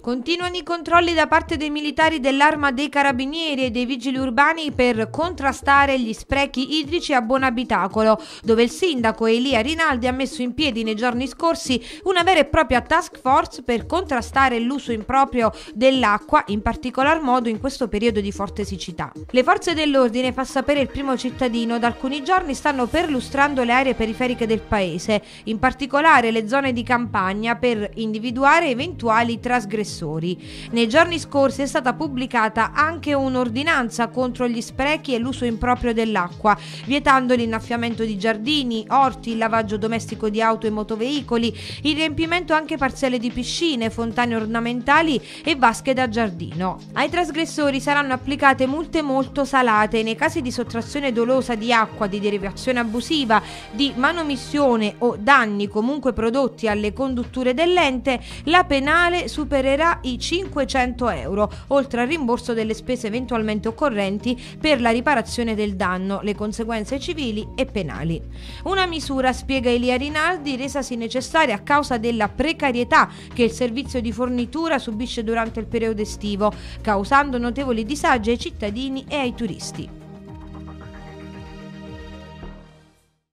Continuano i controlli da parte dei militari dell'Arma dei Carabinieri e dei Vigili Urbani per contrastare gli sprechi idrici a Buonabitacolo, dove il sindaco Elia Rinaldi ha messo in piedi nei giorni scorsi una vera e propria task force per contrastare l'uso improprio dell'acqua, in particolar modo in questo periodo di forte siccità. Le forze dell'ordine, fa sapere il primo cittadino, da alcuni giorni stanno perlustrando le aree periferiche del paese, in particolare le zone di campagna, per individuare eventuali trasgressioni assessori. Nei giorni scorsi è stata pubblicata anche un'ordinanza contro gli sprechi e l'uso improprio dell'acqua, vietando l'innaffiamento di giardini, orti, il lavaggio domestico di auto e motoveicoli, il riempimento anche parziale di piscine, fontane ornamentali e vasche da giardino. Ai trasgressori saranno applicate multe molto salate nei casi di sottrazione dolosa di acqua, di derivazione abusiva, di manomissione o danni comunque prodotti alle condutture dell'ente, la penale supererà i 500 euro, oltre al rimborso delle spese eventualmente occorrenti per la riparazione del danno, le conseguenze civili e penali. Una misura, spiega Elia Rinaldi, resasi necessaria a causa della precarietà che il servizio di fornitura subisce durante il periodo estivo, causando notevoli disagi ai cittadini e ai turisti.